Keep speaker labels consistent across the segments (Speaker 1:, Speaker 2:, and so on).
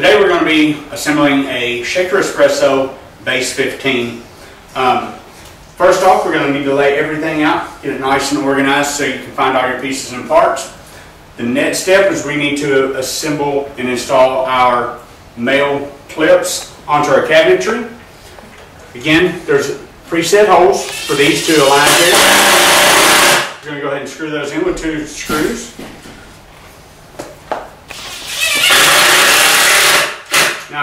Speaker 1: Today we're going to be assembling a Shaker Espresso Base 15. Um, first off, we're going to need to lay everything out, get it nice and organized so you can find all your pieces and parts. The next step is we need to assemble and install our male clips onto our cabinetry. Again, there's preset holes for these to align here. We're going to go ahead and screw those in with two screws.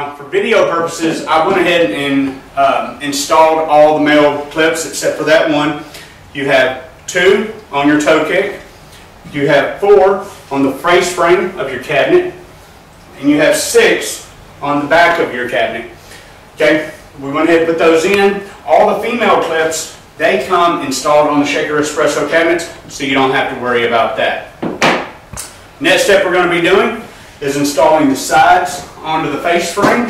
Speaker 1: Now, for video purposes, I went ahead and um, installed all the male clips except for that one. You have two on your toe kick. You have four on the face frame of your cabinet. And you have six on the back of your cabinet. Okay, we went ahead and put those in. All the female clips, they come installed on the Shaker Espresso cabinets, so you don't have to worry about that. Next step we're going to be doing is installing the sides onto the face frame.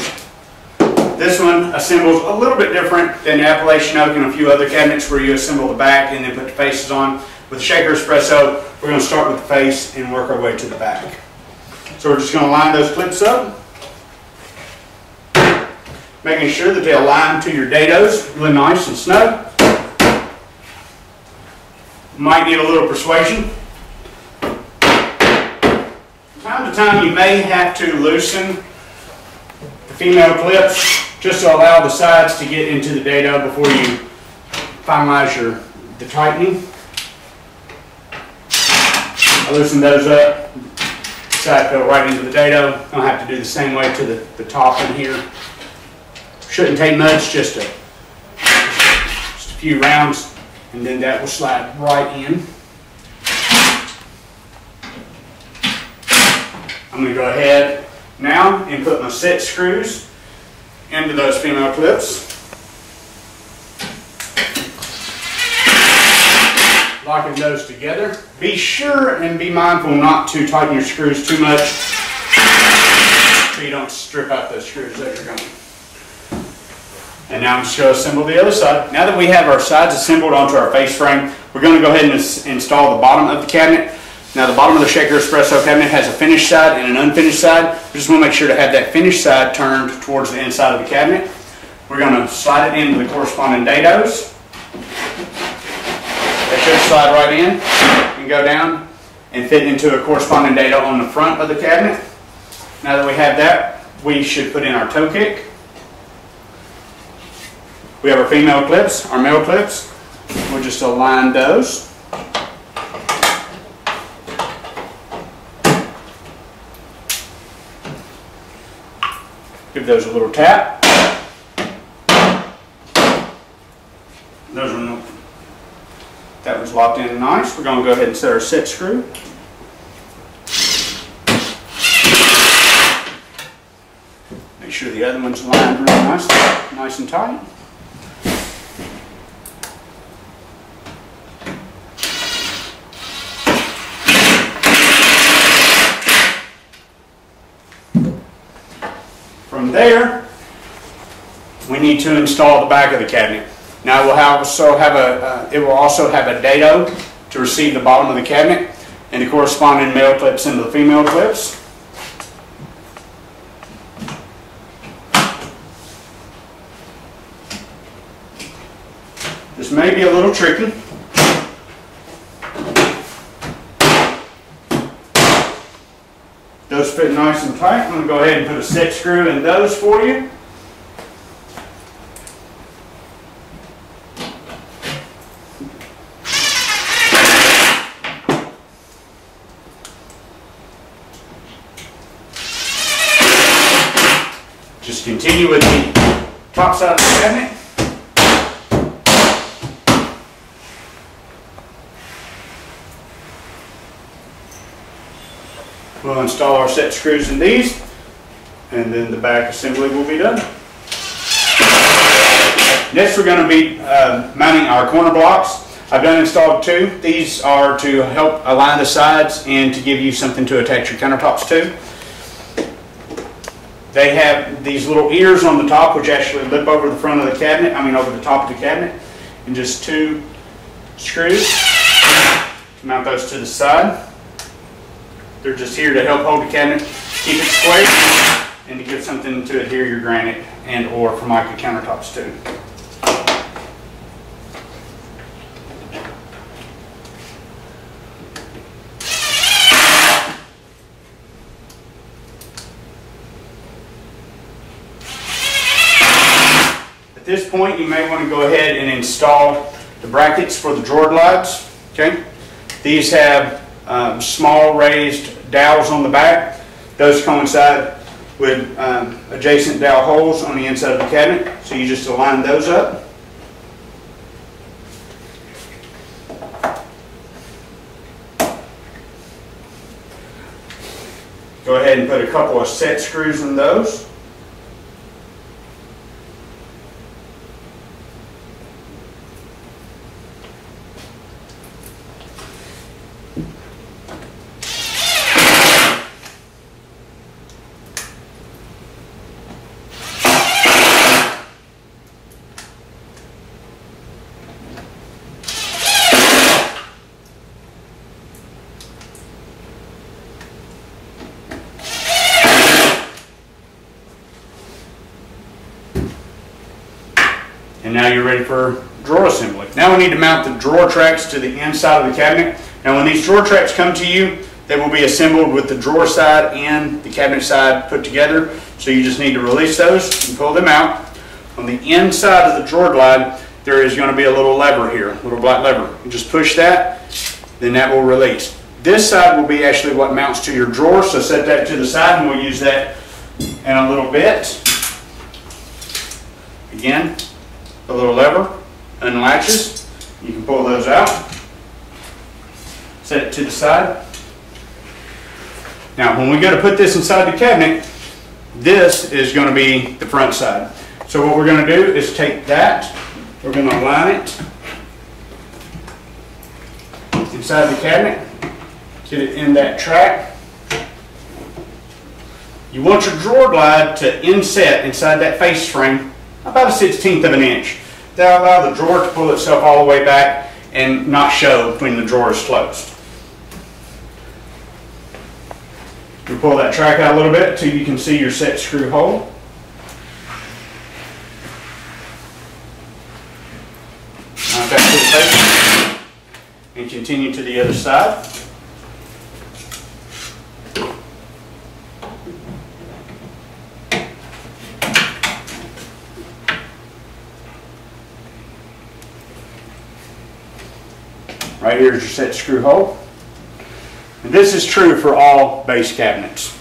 Speaker 1: This one assembles a little bit different than Appalachian Oak and a few other cabinets where you assemble the back and then put the faces on. With Shaker Espresso, we're going to start with the face and work our way to the back. So we're just going to line those clips up. Making sure that they align to your dados really nice and snug. Might need a little persuasion time to time you may have to loosen female clips just to allow the sides to get into the dado before you finalize your the tightening. I loosen those up, side go right into the dado. I'll have to do the same way to the, the top in here. Shouldn't take much, just a, just a few rounds, and then that will slide right in. I'm going to go ahead now and put my set screws into those female clips. Locking those together. Be sure and be mindful not to tighten your screws too much so you don't strip out those screws as you're going. And now I'm just going to assemble the other side. Now that we have our sides assembled onto our face frame, we're going to go ahead and install the bottom of the cabinet. Now the bottom of the shaker espresso cabinet has a finished side and an unfinished side. We just want to make sure to have that finished side turned towards the inside of the cabinet. We're going to slide it into the corresponding dados. They should slide right in and go down and fit into a corresponding dado on the front of the cabinet. Now that we have that, we should put in our toe kick. We have our female clips, our male clips. We'll just align those. Those a little tap. Those are that was locked in nice. We're going to go ahead and set our set screw. Make sure the other one's lined really nice, nice and tight. From there, we need to install the back of the cabinet. Now it will also have a, uh, it will also have a dado to receive the bottom of the cabinet and the corresponding male clips into the female clips. This may be a little tricky. Those fit nice and tight. I'm going to go ahead and put a set screw in those for you. Just continue with the top side of the cabinet. We'll install our set screws in these and then the back assembly will be done. Next we're going to be uh, mounting our corner blocks. I've done installed two. These are to help align the sides and to give you something to attach your countertops to. They have these little ears on the top which actually lip over the front of the cabinet, I mean over the top of the cabinet, and just two screws. to Mount those to the side. They're just here to help hold the cabinet, keep it square, and to give something to adhere your granite and or Formica countertops to. At this point, you may want to go ahead and install the brackets for the drawer glides. Okay, these have um, small raised dowels on the back. Those coincide with um, adjacent dowel holes on the inside of the cabinet. So you just align those up. Go ahead and put a couple of set screws in those. And now you're ready for drawer assembly. Now we need to mount the drawer tracks to the inside of the cabinet. Now when these drawer tracks come to you, they will be assembled with the drawer side and the cabinet side put together. So you just need to release those and pull them out. On the inside of the drawer glide, there is going to be a little lever here, a little black lever. You just push that, then that will release. This side will be actually what mounts to your drawer, so set that to the side and we'll use that in a little bit. Again, a little lever, unlatches. You can pull those out. Set it to the side. Now, when we go to put this inside the cabinet, this is going to be the front side. So what we're going to do is take that, we're going to align it inside the cabinet, get it in that track. You want your drawer glide to inset inside that face frame about a sixteenth of an inch. That'll allow the drawer to pull itself all the way back and not show when the drawer is closed. You pull that track out a little bit until you can see your set screw hole. Mount that to the face and continue to the other side. Right here is your set screw hole. And this is true for all base cabinets.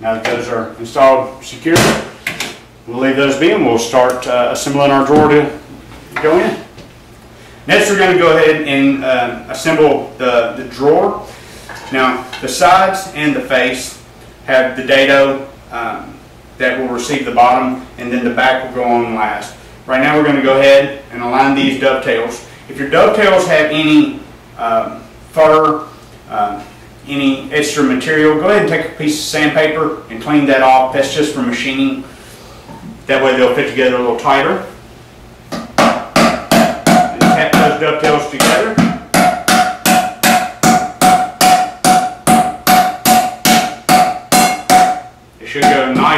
Speaker 1: Now that those are installed secure, we'll leave those be and we'll start uh, assembling our drawer to go in. Next, we're going to go ahead and uh, assemble the, the drawer. Now, the sides and the face have the dado um, that will receive the bottom, and then the back will go on last. Right now, we're going to go ahead and align these dovetails. If your dovetails have any um, fur, um, any extra material, go ahead and take a piece of sandpaper and clean that off. That's just for machining. That way they'll fit together a little tighter. And tap those dovetails together.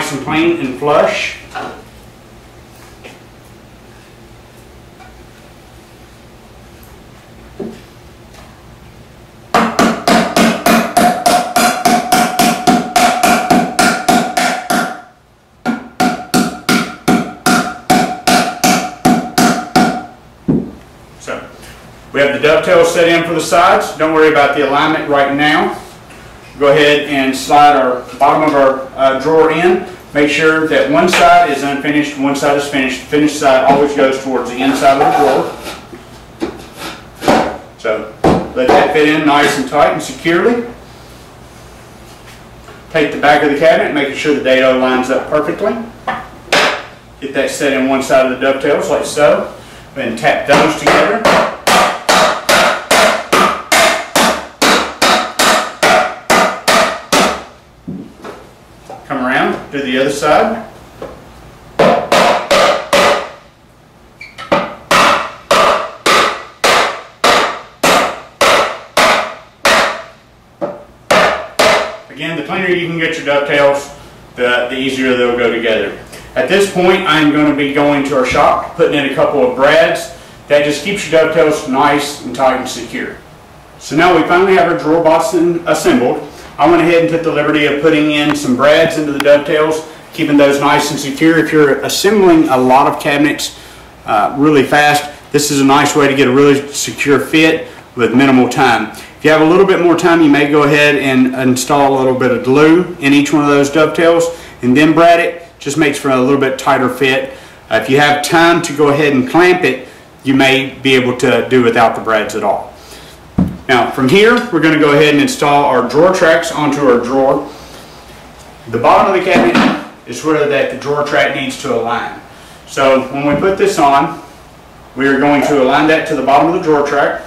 Speaker 1: Nice and clean and flush. So, we have the dovetails set in for the sides. Don't worry about the alignment right now. Go ahead and slide our bottom of our uh, drawer in. Make sure that one side is unfinished, one side is finished. The finished side always goes towards the inside of the drawer. So, let that fit in nice and tight and securely. Take the back of the cabinet, making sure the dado lines up perfectly. Get that set in one side of the dovetails like so. Then tap those together. Do the other side. Again, the cleaner you can get your dovetails, the, the easier they'll go together. At this point, I'm going to be going to our shop, putting in a couple of brads. That just keeps your dovetails nice and tight and secure. So now we finally have our drawer box assembled. I went ahead and took the liberty of putting in some brads into the dovetails, keeping those nice and secure. If you're assembling a lot of cabinets uh, really fast, this is a nice way to get a really secure fit with minimal time. If you have a little bit more time, you may go ahead and install a little bit of glue in each one of those dovetails and then brad it. Just makes for a little bit tighter fit. Uh, if you have time to go ahead and clamp it, you may be able to do without the brads at all. Now from here, we're going to go ahead and install our drawer tracks onto our drawer. The bottom of the cabinet is where that the drawer track needs to align. So when we put this on, we are going to align that to the bottom of the drawer track.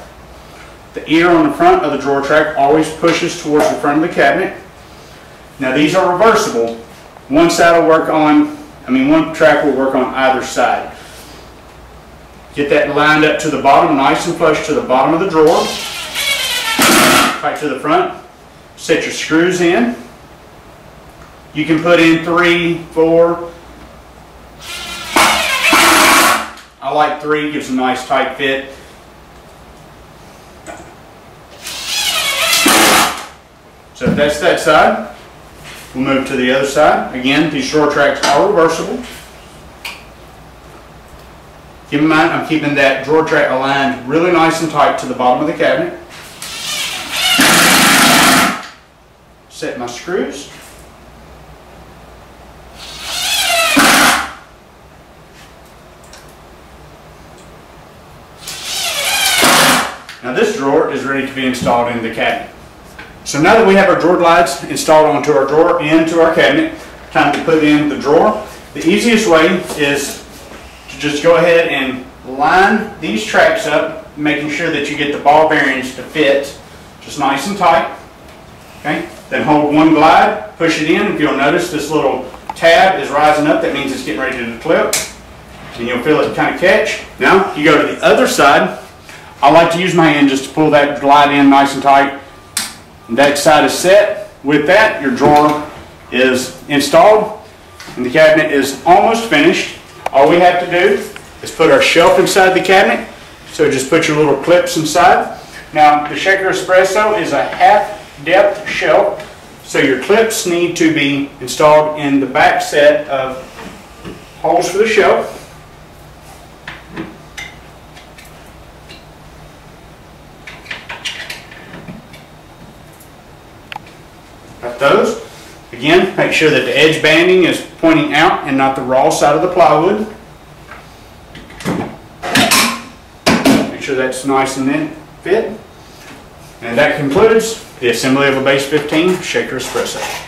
Speaker 1: The ear on the front of the drawer track always pushes towards the front of the cabinet. Now these are reversible. One side will work on, I mean one track will work on either side. Get that lined up to the bottom, nice and flush to the bottom of the drawer. Right to the front. Set your screws in. You can put in three, four. I like three, gives a nice tight fit. So that's that side, we'll move to the other side. Again, these drawer tracks are reversible. Keep in mind, I'm keeping that drawer track aligned really nice and tight to the bottom of the cabinet. Set my screws. Now this drawer is ready to be installed in the cabinet. So now that we have our drawer glides installed onto our drawer and to our cabinet, time to put in the drawer. The easiest way is to just go ahead and line these tracks up, making sure that you get the ball bearings to fit just nice and tight. Okay, then hold one glide, push it in. If you'll notice this little tab is rising up, that means it's getting ready to clip. And you'll feel it kind of catch. Now you go to the other side. I like to use my hand just to pull that glide in nice and tight. That side is set. With that, your drawer is installed and the cabinet is almost finished. All we have to do is put our shelf inside the cabinet. So just put your little clips inside. Now the Shaker Espresso is a half depth shelf. So your clips need to be installed in the back set of holes for the shelf. Got those. Again, make sure that the edge banding is pointing out and not the raw side of the plywood. Make sure that's nice and fit. And that concludes the assembly of a Base 15 Shaker Espresso.